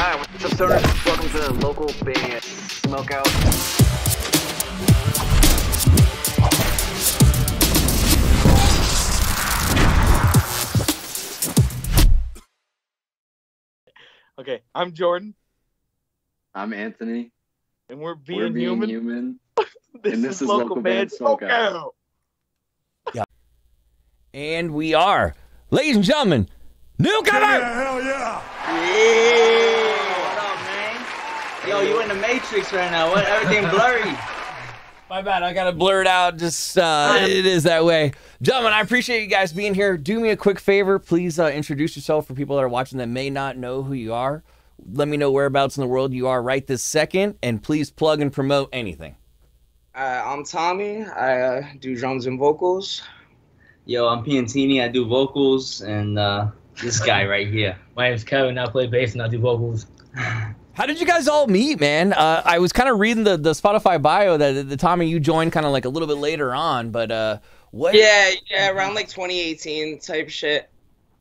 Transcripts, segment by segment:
Hi, what's up, stoners? Welcome to the local band Smokeout. Okay, I'm Jordan, I'm Anthony. and we're being, We're being human. human. This, and this is is local, Local band Band Smokeout. Smokeout. And we are, ladies and gentlemen, newcomer. Yeah, what up, man? Yo, you in the Matrix right now. What? Everything blurry. My bad, I gotta blur it out. Just uh, it is that way, gentlemen. I appreciate you guys being here. Do me a quick favor, please. Uh, introduce yourself for people that are watching that may not know who you are. Let me know whereabouts in the world you are right this second, and please plug and promote anything. Uh, I'm Tommy. I uh, do drums and vocals. Yo, I'm Piantini. I do vocals, and uh, this guy right here. My name's Kevin. I play bass and I do vocals. How did you guys all meet, man? Uh, I was kind of reading the, the Spotify bio that the, the Tommy you joined kind of like a little bit later on, but uh, what? Yeah, yeah, around like 2018 type shit.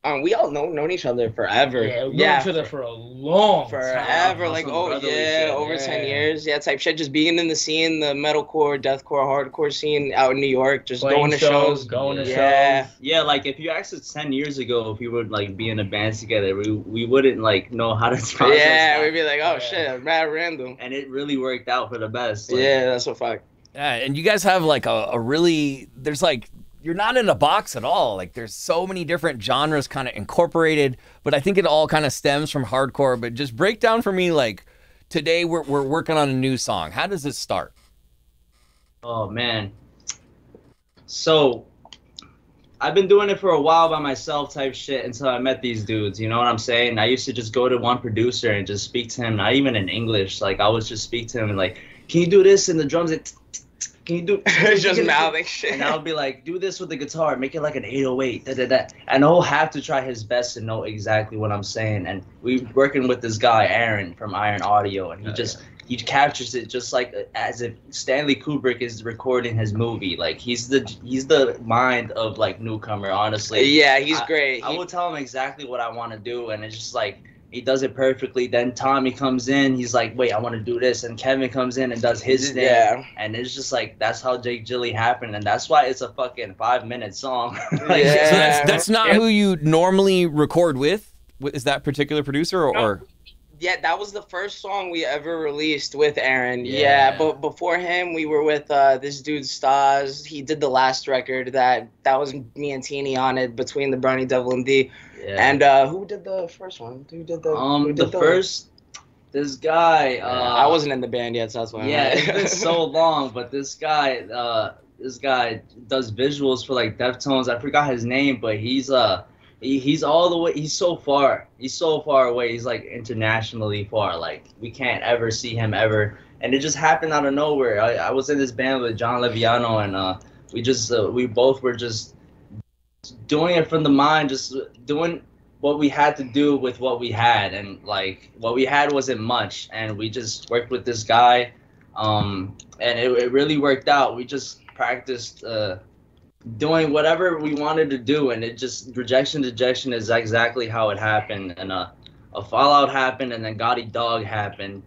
Um, we all know known each other forever. Yeah, we've known yeah, each other for a long forever. time. Like oh yeah, shit, over yeah. 10 years. Yeah, type shit. Just being in the scene, the metalcore, deathcore, hardcore scene out in New York. Just Playing going to shows, shows. going to yeah. shows. Yeah, like if you asked us ten years ago if we would like be in a band together, we we wouldn't like know how to process Yeah, that. we'd be like, oh Yeah. shit, mad random. and it really worked out for the best. Like, Yeah, that's a fact. Yeah, and you guys have like a, a really there's like you're not in a box at all. Like there's so many different genres kind of incorporated, but I think it all kind of stems from hardcore. But just break down for me like today we're we're working on a new song. How does it start? Oh man. So I've been doing it for a while by myself type shit until I met these dudes, you know what I'm saying? I used to just go to one producer and just speak to him, not even in English. Like I would just speak to him and like, can you do this? And the drums like, can you do just mouthing shit. and i'll be like, do this with the guitar, make it like an 808, da da da. And he'll have to try his best to know exactly what I'm saying. And we're working with this guy, Aaron from Iron Audio, and he Oh, just he captures it just like as if Stanley Kubrick is recording his movie. Like he's the he's the mind of like newcomer, honestly. yeah, he's great. I He- will tell him exactly what I want to do, and it's just like he does it perfectly. Then Tommy comes in, he's like, "Wait, I want to do this," and Kevin comes in and does his thing. Yeah. And it's just like that's how Jake Gilly happened, and that's why it's a fucking five minute song. Like, Yeah. So that's that's not Yeah. who you normally record with. Is that particular producer or? or Yeah, that was the first song we ever released with Aaron. Yeah, Yeah. but before him, we were with uh, this dude Stas. He did the last record that that was me and Teeny on it between the Brownie Devil and D. yeah. And uh, who did the first one? Who did the? um, did the first, this guy. Uh, I wasn't in the band yet, so that's why. I'm Yeah, it's been so long, but this guy, uh, this guy does visuals for like Deftones. I forgot his name, but he's uh, he, he's all the way. He's so far. He's so far away. He's like internationally far. Like we can't ever see him ever. And it just happened out of nowhere. I, I was in this band with John Leviano, and uh, we just uh, we both were just doing it from the mind, just doing what we had to do with what we had and like what we had wasn't much and we just worked with this guy um and it, it really worked out we just practiced uh doing whatever we wanted to do and it just rejection dejection is exactly how it happened and uh a fallout happened and then Gotti Dog happened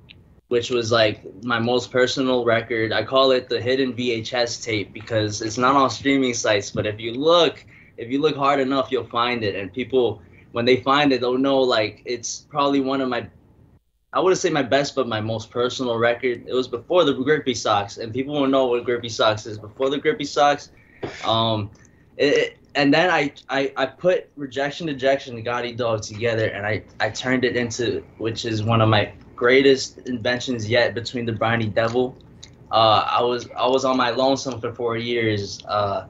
which was like my most personal record i call it the hidden vhs tape because it's not on streaming sites but if you look if you look hard enough you'll find it and people when they find it, they'll know like it's probably one of my I wouldn't say my best, but my most personal record. It was before the Grippy Socks, and people will know what Grippy Socks is. Before the Grippy Socks, um, it, and then I, I I put Rejection, Dejection, and Gotti Dog together, and I I turned it into which is one of my greatest inventions yet between the Briny Devil. Uh, I was I was on my lonesome for four years. Uh,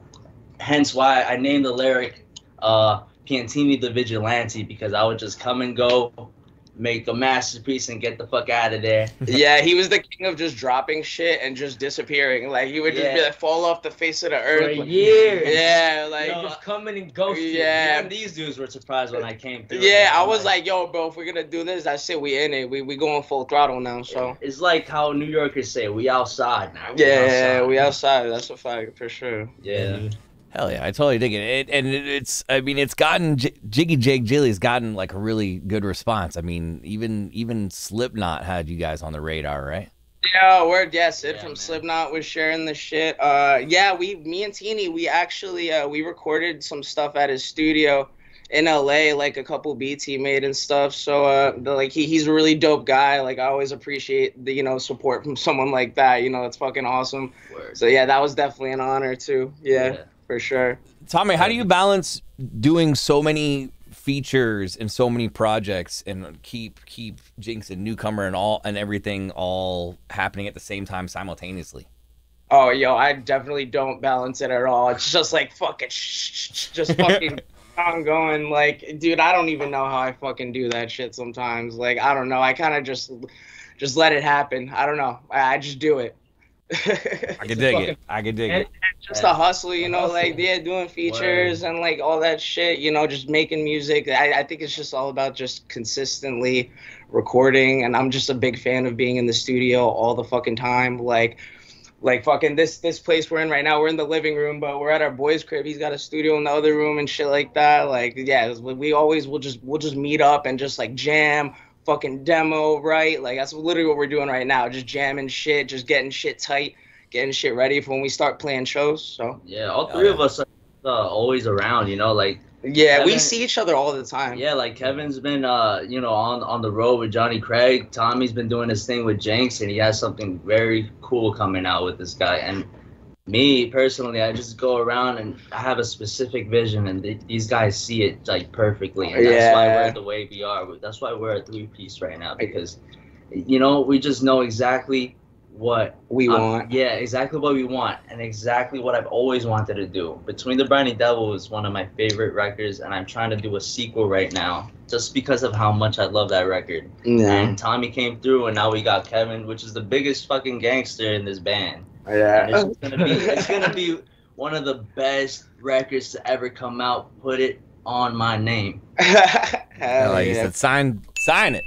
hence why I named the lyric uh, Piantini the Vigilante because I would just come and go, make a masterpiece, and get the fuck out of there. yeah, he was the king of just dropping shit and just disappearing. Like he would just be like fall off the face of the For earth. like- years. Yeah, like Yo, just coming and ghosting. Yeah. Even these dudes were surprised when I came through. Yeah, I I'm was like, yo, bro, if we're gonna do this, that's it. We in it. We we going full throttle now. So it's like how New Yorkers say, "We outside now." We yeah, outside." we outside. That's a fact for sure. Yeah. Hell yeah, I totally dig it. it and it, it's, I mean, it's gotten J- Jiggy Jake Jilly's gotten like a really good response. I mean, even even Slipknot had you guys on the radar, right? Yeah, word. Yeah, Sid Yeah, from man. Slipknot was sharing the shit. Uh, yeah, we, me and Teeny, we actually, uh, we recorded some stuff at his studio in LA, like a couple beats he made and stuff. So, uh, the, like he, he's a really dope guy. Like I always appreciate the, you know, support from someone like that. You know, it's fucking awesome. Word. So yeah, that was definitely an honor too. Yeah, for sure. Tommy, how do you um, balance doing so many features and so many projects and keep keep Jinx and newcomer and all and everything all happening at the same time simultaneously? Oh, yo, I definitely don't balance it at all. It's just like fucking, just fucking ongoing. Like, dude, I don't even know how I fucking do that shit sometimes. Like, I don't know. I kind of just, just let it happen. I don't know. I, I just do it. I can dig it. I can dig And- it. just a hustle, you know, Hustle. like yeah, doing features and like all that shit, you know, just making music. I, I think it's just all about just consistently recording, and I'm just a big fan of being in the studio all the fucking time. Like, like fucking this this place we're in right now, we're in the living room, but we're at our boy's crib. He's got a studio in the other room and shit like that. Like, yeah, we always will just we'll just meet up and just like jam. Fucking demo, right? Like that's literally what we're doing right now. Just jamming shit, just getting shit tight, getting shit ready for when we start playing shows. So Yeah, all three of us are uh, always around. You know, like yeah, we see each other all the time. yeah, like Kevin's been uh you know on on the road with Johnny Craig. Tommy's been doing his thing with Jenks, and he has something very cool coming out with this guy. And me personally, I just go around and I have a specific vision, and th- these guys see it like perfectly, and that's why we're the way we are. That's why we're a three piece right now because you know we just know exactly what we Um, want. yeah, exactly what we want, and exactly what I've always wanted to do. Between the Briny Devil is one of my favorite records, and I'm trying to do a sequel right now, just because of how much I love that record. Yeah, And Tommy came through, and now we got Kevin, which is the biggest fucking gangster in this band. And yeah. it's gonna be, it's gonna be one of the best records to ever come out. Put it on my name. Hell like you said, sign sign it.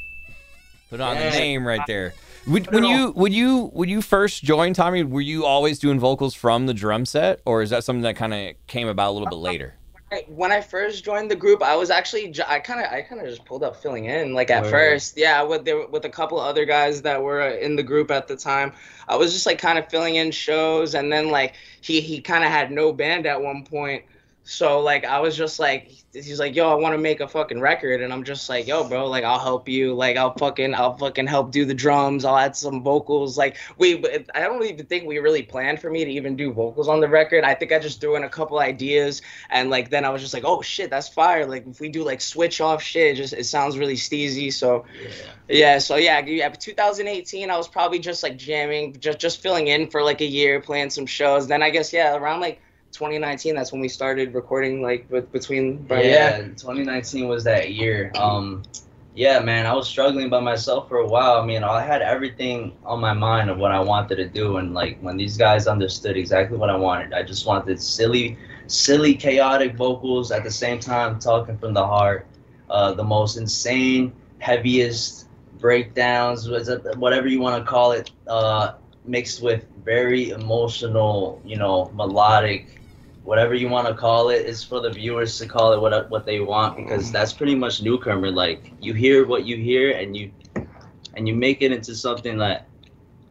Put on Yeah. the name right there. Would, when you when you when you first join Tommy, were you always doing vocals from the drum set, or is that something that kind of came about a little bit later? I- when I first joined the group, I was actually I kind of I kind of just pulled up filling in like at Word. first, yeah, with there with a couple other guys that were uh, in the group at the time. I was just like kind of filling in shows, and then like he he kind of had no band at one point. So like I was just like he's like yo I want to make a fucking record. And I'm just like yo bro like I'll help you. Like I'll fucking I'll fucking help do the drums. I'll add some vocals. Like we I don't even think we really planned for me to even do vocals on the record. I think I just threw in a couple ideas. And like then I was just like oh shit that's fire. Like if we do like switch off shit it just it sounds really steezy. So Yeah. yeah, so yeah, yeah, 2018, I was probably just like jamming, just just filling in for like a year, playing some shows. Then I guess yeah, around like 2019, that's when we started recording like with, between. yeah, 2019 was that year. Um, yeah, man, I was struggling by myself for a while. I mean, I had everything on my mind of what I wanted to do, and like when these guys understood exactly what I wanted, I just wanted silly, silly, chaotic vocals at the same time talking from the heart, uh, the most insane, heaviest breakdowns, whatever you want to call it, uh, mixed with very emotional, you know, melodic whatever you want to call it is for the viewers to call it what what they want because that's pretty much newcomer. Like you hear what you hear and you and you make it into something that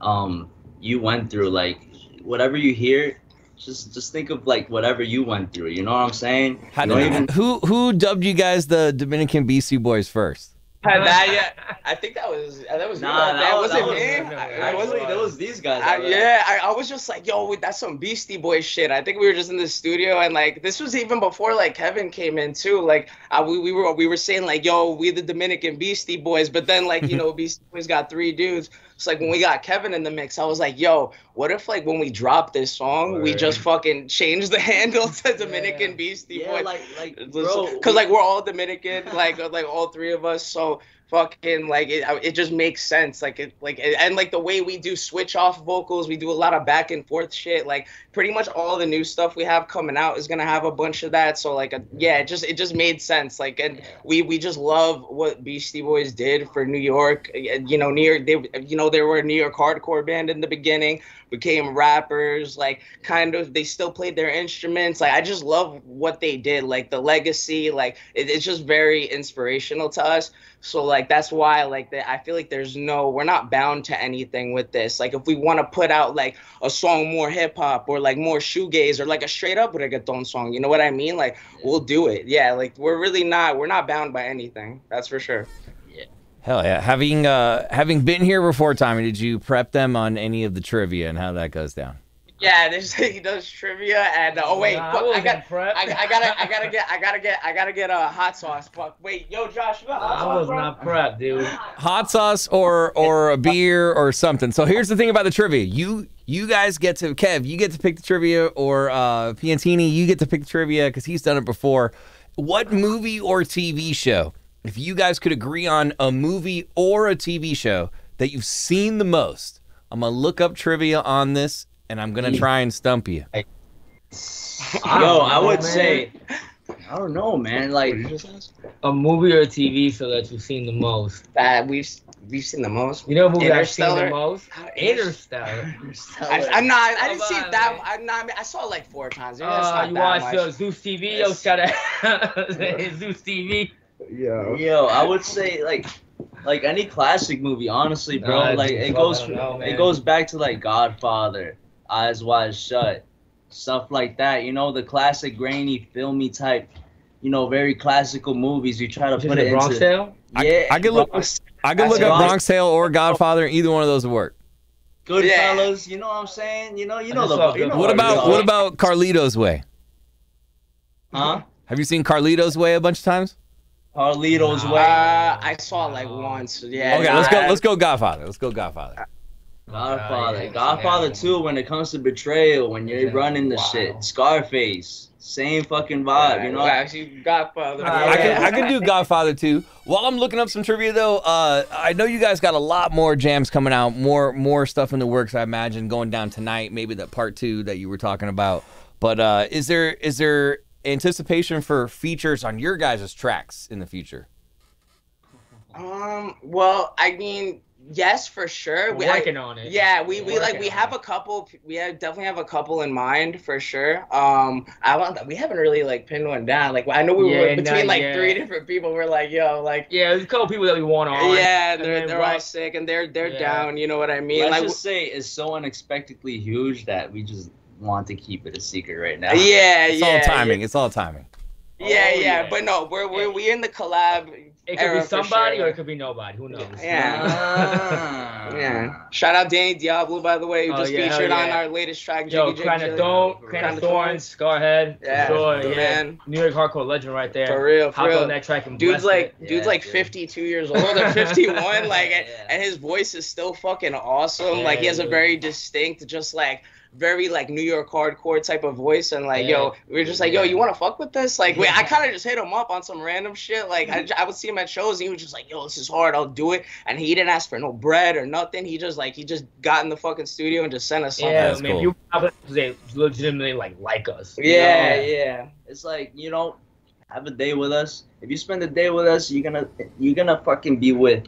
um you went through. Like whatever you hear just just think of like whatever you went through. You know what i'm saying? How You don't did, even- who who dubbed you guys the Dominican Beastie Boys first? That yeah, uh, I think that was uh, that was nah you, that, was that it was, me? I, I wasn't. those these guys I, yeah, I, I was just like, yo, wait, that's some Beastie Boys shit. I think we were just in the studio, and like, this was even before like Kevin came in too. Like, I, we, we were we were saying like, yo, we the Dominican Beastie Boys, but then like, you know, Beastie Boys got three dudes. It's like when we got Kevin in the mix, I was like, yo, what if like when we drop this song, we just fucking change the handle to Dominican Yeah. Beastie yeah Boys? like like bro Because like we're all Dominican, like like all three of us, so fucking like it, it just makes sense. Like it like and like the way we do switch off vocals we do a lot of back and forth shit. Like pretty much all the new stuff we have coming out is gonna have a bunch of that. So like a, yeah it just it just made sense. Like and we we just love what beastie boys did for new york. You know new york they you know they were a new york hardcore band in the beginning became rappers like kind of they still played their instruments like i just love what they did like the legacy like it, it's just very inspirational to us so like that's why like that I feel like there's no we're not bound to anything with this. Like if we want to put out like a song more hip hop or like more shoegaze or like a straight up reggaeton song, you know what I mean? Like we'll do it. Yeah, like we're really not we're not bound by anything. That's for sure. Hell yeah. Having uh having been here before, Tommy, did you prep them on any of the trivia and how that goes down? Yeah, this he does trivia and uh, oh wait, Nah, I fuck, I, wasn't got prepped. I, I gotta I gotta get I gotta get I gotta get a uh, hot sauce. Fuck. Wait, yo Josh, you got hot I sauce, was bro? not prepped, dude. hot sauce or or a beer or something. So here's the thing about the trivia. You you guys get to Kev, you get to pick the trivia or uh Piantini, you get to pick the trivia cuz he's done it before. What movie or TV show? If you guys could agree on a movie or a TV show that you've seen the most. I'm going to look up trivia on this and I'm going to try and stump you. Yo, I don't I would man. say, I don't know, man. Like, A movie or a TV show that you've seen the most. That we've we've seen the most. You know, a movie that I've seen the most. Interstellar. I, I'm not. I didn't Come see on, it that. man. I'm not. I saw it like four times. Maybe Uh, you that watch uh, Zeus TV? Yo, shout out Zeus TV. Yeah. yo, I would say like, like any classic movie, honestly, bro. Nah, like it goes, know, it goes back to like Godfather, Eyes Wide Shut, stuff like that. You know, the classic grainy, filmy type. You know, very classical movies. You try to Just put the it Bronx into. Tale. I- Yeah, I could look- Bronx- I could look up Bronx- Bronx Tale or Godfather, either one of those would work. Goodfellas. You know what I'm saying? You know, you know the. You know What about what about Carlito's Way? Huh? Have you seen Carlito's Way a bunch of times? Carlito's Nah. way. Uh, I saw it like once. Yeah. Okay, let's go. Let's go Godfather. Let's go Godfather. Godfather. yeah, Godfather yeah. too. When it comes to betrayal, when you're Yeah. running the Wow. shit. Scarface. Same fucking vibe. You know. actually, Godfather. Ah, I can I can do Godfather too. While I'm looking up some trivia though, uh, I know you guys got a lot more jams coming out, more more stuff in the works. I imagine going down tonight, maybe the part two that you were talking about. But uh, is there is there anticipation for features on your guys' tracks in the future? Um. Well, I mean, yes, for sure. We're We, I- working on it. yeah, we, we like we have it. a couple. We have, definitely have a couple in mind for sure. Um, I want we haven't really like pinned one down. Like I know we were between like yet. three different people. We're like, yo, like. Yeah, there's a couple people that we want on. Yeah, they're they're all sick and they're they're Yeah. down. You know what I mean? Let's like, just say it's so unexpectedly huge that we just want to keep it a secret right now. yeah, It's yeah, It's all timing. It's all timing. Yeah, Oh, yeah, yeah. but no, we're we're we in the collab. It could era be somebody sure. or it could be nobody. Who knows? Yeah. Ah. Yeah. Shout out Danny Diablo, by the way, who Oh, just yeah, hell featured on our latest track, Yo, Jiggy Jig Crown of Jilly. Thorn, For Crown of Thorns, Skarhead, Yeah, Joy, the yeah. man. New York hardcore legend right there. For real, for Hop real. on that track and Dude's like it. dude's Yeah, like dude. 52 years old or 51 like and, Yeah. and his voice is still fucking awesome Yeah, like he has a very distinct just like very like New York hardcore type of voice and like Yeah. yo we are just like yo you want to fuck with this like wait, I kind of just hit him up on some random shit like I, I would see him at shows and he was just like yo this is hard I'll do it and he didn't ask for no bread or nothing he just like he just got in the fucking studio and just sent us something Yeah, That's man, cool. you they legitimately like like us. yeah Yeah. yeah It's like you know, have a day with us. If you spend a day with us, you're gonna you're gonna fucking be with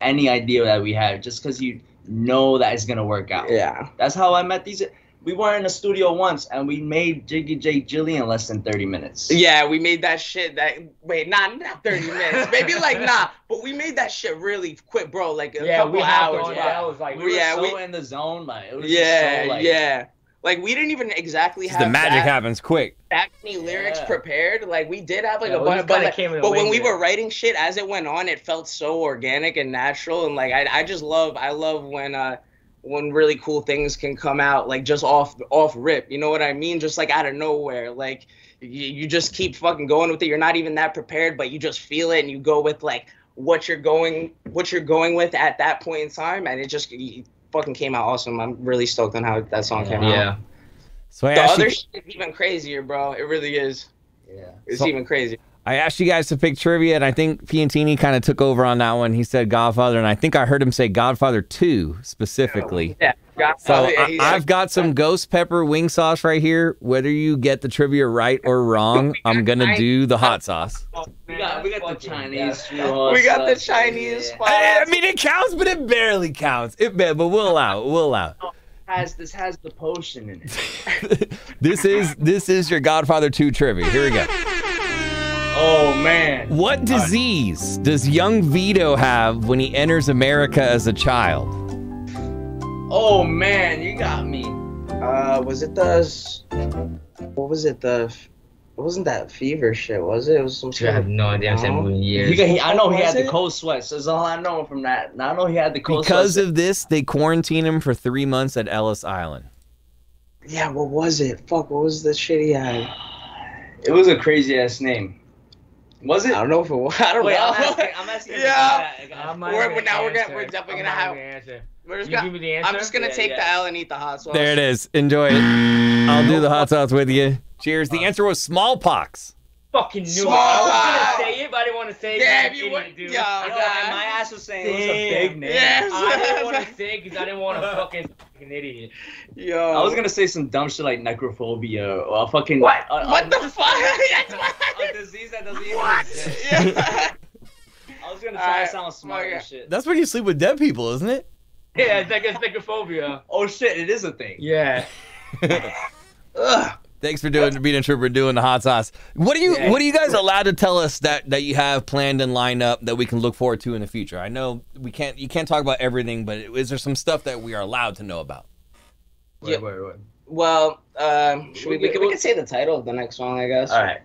any idea that we have, just because you know that it's gonna work out. yeah That's how I met these. We were in a studio once and we made Jiggy J Jilly in less than 30 minutes. Yeah, we made that shit that wait, not not 30 minutes. Maybe like nah, but we made that shit really quick, bro. Like a Yeah, couple we hours. on bro. it. That was like We were Yeah, so we- in the zone, like it was Yeah, just so like yeah. Like we didn't even exactly have the magic that, happens quick. that many lyrics Yeah. prepared. Like we did have like Yeah, a bunch, just but, kinda like, came but when we there. were writing shit as it went on, it felt so organic and natural. And like I, I just love, I love when uh when really cool things can come out like just off off rip. You know what I mean? Just like out of nowhere, like. You, you just keep fucking going with it. You're not even that prepared, but you just feel it and you go with like what you're going what you're going with at that point in time and it just it fucking came out awesome. I'm really stoked on how that song came out. Yeah. So I The asked other shit is even crazier, bro. It really is. yeah. It's So- even crazy. I asked you guys to pick trivia, and I think Piantini kind of took over on that one. He said Godfather, and I think I heard him say Godfather 2 specifically. Yeah. got- So oh, yeah, I, he's I've got some ghost pepper wing sauce right here. Whether you get the trivia right or wrong, I'm gonna do the hot sauce. We got we got the Chinese. best. We got the Chinese yeah. spot. I, I mean, it counts, but it barely counts. It ba- but we'll allow it. We'll allow Has this has the potion in it? it. this is this is your Godfather 2 trivia. Here we go. Oh man. What disease does young Vito have when he enters America as a child? Oh man, you got me. Uh, was it the? What was it? The? It wasn't that fever shit, was it? It was some I have no idea. I'm saying No. movie years. He got, I know he Was had the cold sweats. That's all I know from that. I know he had the cold Because sweats. of this, they quarantine him for three months at Ellis Island. Yeah, what was it? Fuck, what was the shit he had? it was a crazy ass name. Was it? I don't know if it was. I don't Wait, know. I'm asking. I'm asking. Yeah. guy. I got- I'm not We're- now we're gonna- we're definitely gonna have- answer. We're just You gonna, give me the answer. I'm just gonna Yeah, take yeah. the L and eat the hot sauce. There it is. Enjoy it. I'll do the hot sauce with you. Cheers. The uh, answer was smallpox. fucking knew it. Small. I was gonna say it, but I didn't want to say it. Yeah, I'm if you an would- idiot, dude. yo, I know, and my ass was saying it was a big name. Yes. I didn't want to say because I didn't want to fucking fucking idiot. Yo. I was gonna say some dumb shit like necrophobia or a fucking What? A, what a, the fuck? That's a disease that doesn't even What? exist. Yeah. I was gonna try Alright, to sound smart okay. and shit. That's when you sleep with dead people, isn't it? Yeah, it's like it's necrophobia. Oh shit, it is a thing. Yeah. Ugh. Thanks for doing being a trooper doing the hot sauce. What are you Yeah. what are you guys allowed to tell us that that you have planned and lined up that we can look forward to in the future? I know we can't you can't talk about everything, but is there some stuff that we are allowed to know about? Yeah. Wait, wait, wait. Well, um, should we, We we, can- can, we can say the title of the next song, I guess. All right.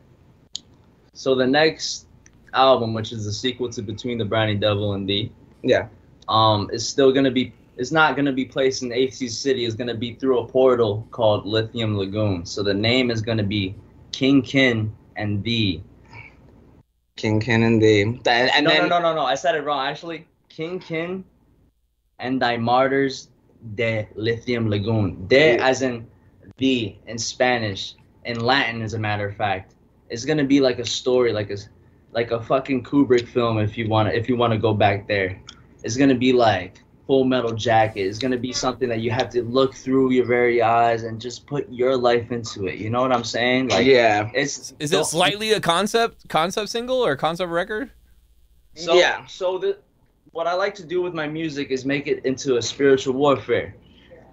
So the next album, which is the sequel to Between the Brownie Devil and Thee, Yeah. um, is still gonna be. It's not gonna be placed in AC City. It's gonna be through a portal called Lithium Lagoon. So the name is gonna be King Kin and Thee. King Ken and the. That, and no, then, no, no, no, no. I said it wrong. Actually, King Kin and thy martyrs de Lithium Lagoon. De Yeah. as in the in Spanish, in Latin, as a matter of fact. It's gonna be like a story, like a like a fucking Kubrick film. If you wanna, if you wanna go back there, it's gonna be like Full Metal Jacket. It's gonna be something that you have to look through your very eyes and just put your life into it. You know what I'm saying? Like, yeah. it's Is it slightly a concept concept single or concept record? So, Yeah. So the what I like to do with my music is make it into a spiritual warfare.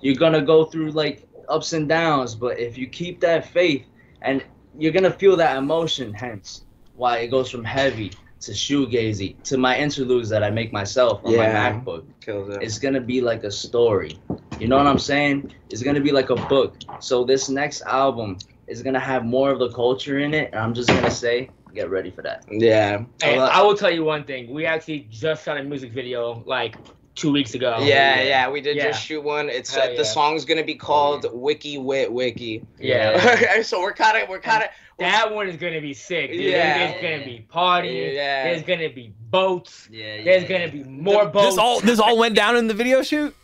You're gonna go through like ups and downs, but if you keep that faith, and you're gonna feel that emotion. Hence, why it goes from heavy to shoegazy to my interludes that I make myself on Yeah. my MacBook. Kills it. It's gonna be like a story. You know what I'm saying? It's gonna be like a book. So this next album is gonna have more of the culture in it, and I'm just gonna say, get ready for that. Yeah. Hey, Well, I will tell you one thing. We actually just shot a music video like two weeks ago. yeah, yeah, we did Yeah. just shoot one. It's Hell uh, yeah. the song's gonna be called Wiki Wit Wiki. Yeah. so we're kind of we're kind of That one is gonna be sick. Dude. Yeah. There's gonna be partying. Yeah. There's gonna be boats. Yeah. There's gonna be more boats. This all this all went down in the video shoot?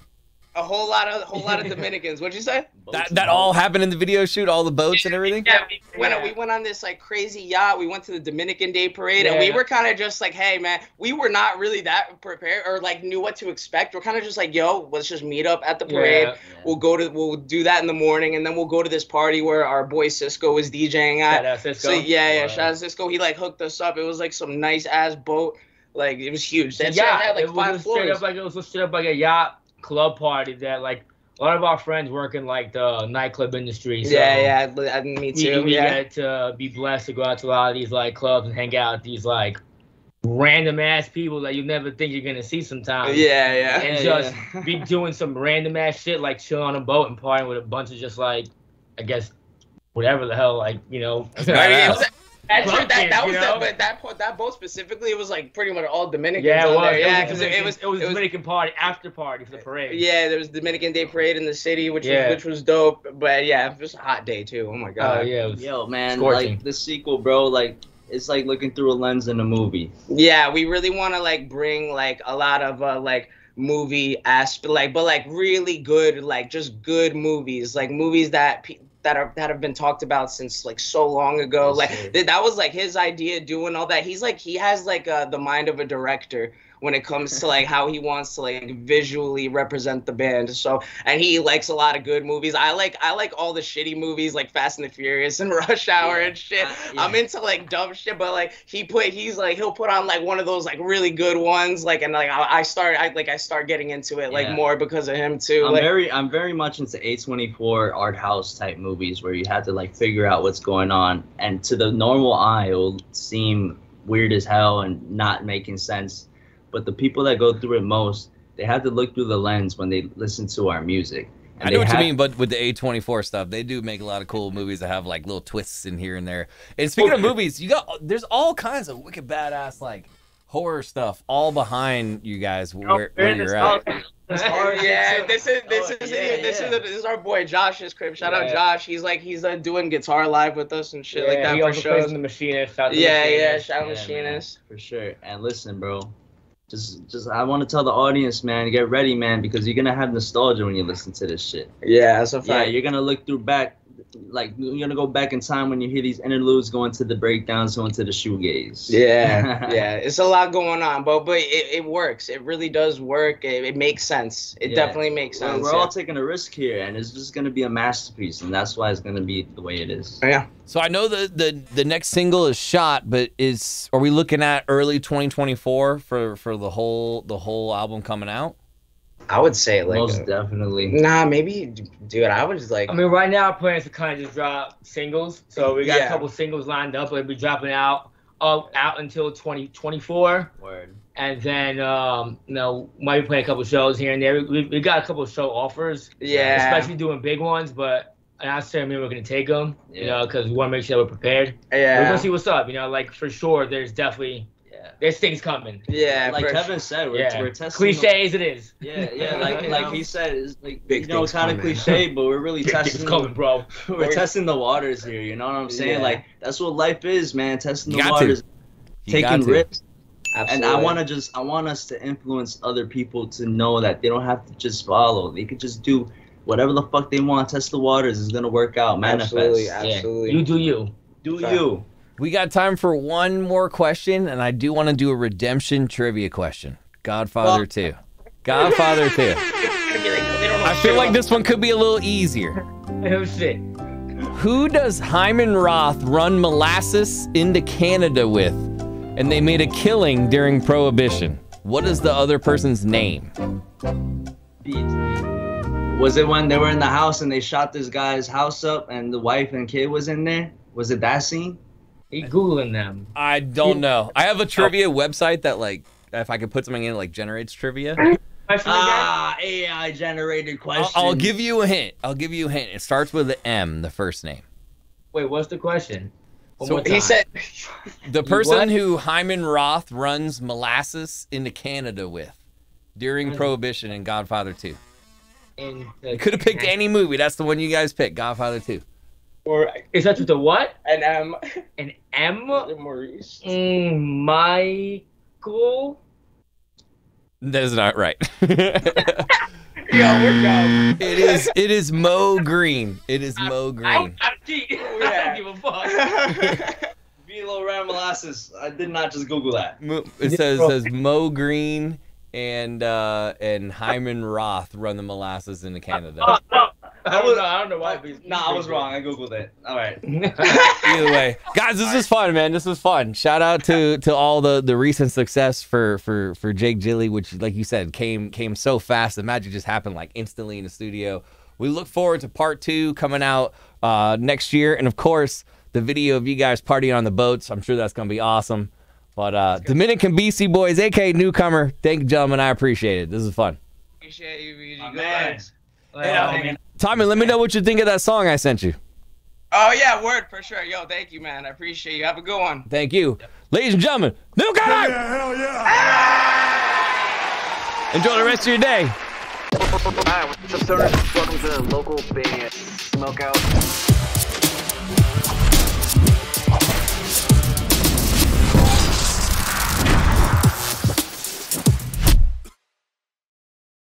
A whole lot of a whole lot of Dominicans. What'd you say? That that all happened in the video shoot, all the boats and everything? Yeah, we went Yeah. we went on this like crazy yacht. We went to the Dominican Day Parade, and we were kind of just like, hey man, we were not really that prepared or like knew what to expect. We're kind of just like, yo, let's just meet up at the parade. Yeah. We'll go to we'll do that in the morning, and then we'll go to this party where our boy Cisco was DJing at. Shout out Cisco. So yeah, yeah, Wow. shout out Cisco. He like hooked us up. It was like some nice ass boat. Like it was huge. That yeah, shit had like it was five just straight floors. up like it was just straight up like a yacht club party that like a lot of our friends work in like the nightclub industry. So yeah, yeah, me too. we yeah. get to be blessed to go out to a lot of these like clubs and hang out with these like random ass people that you never think you're gonna see sometimes. Yeah, yeah. And just yeah. be doing some random ass shit like chilling on a boat and partying with a bunch of just like I guess whatever the hell like you know. I was, that's true, that, that was you the, but that po- that boat specifically it was like pretty much all Dominicans. yeah, it was. there. yeah, it was, because it, Dominican- was it was it was Dominican party after party for the parade. yeah, there was Dominican Day Parade in the city, which Yeah. was which was dope. But yeah, it was a hot day too. Oh my Oh god. yeah, it was, Yo, man, Scorching. like the sequel, bro. Like it's like looking through a lens in a movie. Yeah, we really want to like bring like a lot of uh, like movie aspect, like but like really good, like just good movies, like movies that pe- that are that have been talked about since like so long ago. Like th- that was like his idea doing all that. He's like he has like uh, the mind of a director when it comes to like how he wants to like visually represent the band. So and he likes a lot of good movies. I like I like all the shitty movies like Fast and the Furious and Rush Hour Yeah. and shit. Uh, I'm into like dumb shit, but like he put he's like he'll put on like one of those like really good ones like and like I, I start I like I start getting into it like Yeah. more because of him too. I'm like, very I'm very much into A24 art house type movies where you have to like figure out what's going on and to the normal eye it will seem weird as hell and not making sense. But the people that go through it most, they have to look through the lens when they listen to our music. And I know what you mean, but with the A24 stuff, they do make a lot of cool movies that have like little twists in here and there. And speaking of movies, you got there's all kinds of wicked badass like horror stuff all behind you guys where, where you're at. yeah, this is this Oh, is yeah, this yeah. is this is our boy Josh's crib. Shout out Josh. He's like he's uh, doing guitar live with us and shit like Yeah, that he for also plays shows. in the machinist. out the Yeah, yeah, shout out Yeah, machinist. For sure. And listen, bro. Just just I want to tell the audience, man, get ready, man, because you're gonna have nostalgia when you listen to this shit. Yeah, that's a fact. Yeah, you're gonna look through back like you're gonna go back in time when you hear these interludes going to the breakdowns, going to the shoegaze. Yeah, yeah, it's a lot going on, but but it, it works. It really does work. It, it makes sense. It Yeah. definitely makes We're, sense. we're yeah. all taking a risk here, and it's just gonna be a masterpiece, and that's why it's gonna be the way it is. yeah. So I know the, the the next single is shot, but is are we looking at early 2024 for for the whole the whole album coming out? I would say like Most uh, definitely. nah, maybe dude. I would just like I mean, right now our plan is to kind of just drop singles. So we got Yeah. a couple singles lined up. We'll be dropping out uh, out until 2024. Word. and then um, you know might be playing a couple shows here and there. We, we got a couple show offers, yeah. especially doing big ones. But I not saying we're gonna take them, you Yeah. know, because we want to make sure we're prepared. Yeah. We're gonna see what's up, you know. Like for sure, there's definitely Yeah. there's things coming. Yeah, Like for Kevin said, we're, Yeah, we're testing. the- cliche as it is. Yeah, yeah, like like he said, it's like Big you know, things kind of cliche, but we're really It's testing. coming, bro. We're testing the waters here. You know what I'm saying? Yeah. Like that's what life is, man. Testing the waters, taking risks. Absolutely. And I want to just, I want us to influence other people to know that they don't have to just follow. They could just do whatever the fuck they want. Test the waters. It's gonna work out. Manifest. Absolutely, Yeah, absolutely. you do you. Do Fact. you? We got time for one more question, and I do want to do a redemption trivia question. Godfather 2. Godfather 2. I feel like this one could be a little easier. Oh shit. Who does Hyman Roth run molasses into Canada with? And they made a killing during Prohibition. What is the other person's name? Was it when they were in the house and they shot this guy's house up and the wife and kid was in there? Was it that scene? He googling them. I don't know. I have a trivia website that, like, if I could put something in, it, like, generates trivia. Question again? Ah, AI generated I'll, question. I'll give you a hint. I'll give you a hint. It starts with the M, the first name. Wait, what's the question? One So He said, The person what? who Hyman Roth runs molasses into Canada with during Mhm. Prohibition in Godfather 2. In You could have picked any movie. That's the one you guys picked, Godfather 2. Or Is that with the what? and um, An M? Maurice. Mm, Michael? That is not right. Yo, we're dumb. it is it is Moe Greene. It is Mo I, Green. I, I Yeah. don't give a fuck. Velo Ram molasses. I did not just Google that. It says says Moe Greene and uh and Hyman Roth run the molasses into Canada. Oh, no. I don't know. I don't know why. but- Nah, I was wrong. I googled it. All right. Either way, guys, this is fun, man. This was fun. Shout out to to all the the recent success for for for Jake Gilly, which, like you said, came came so fast. The magic just happened like instantly in the studio. We look forward to part two coming out uh, next year, and of course, the video of you guys partying on the boats. I'm sure that's gonna be awesome. But uh, Dominican Beastie boys, aka newcomer, thank you, gentlemen. I appreciate it. This is fun. Appreciate you, BG. My Good man. vibes. Well, Tommy, let me know what you think of that song I sent you. Oh yeah, word for sure. Yo, thank you, man. I appreciate you. Have a good one. Thank you, ladies and gentlemen. Newcomer. Yeah, hell yeah. Ah! Enjoy the rest of your day. Hi, what's up, stoners? Welcome to the local band smokeout.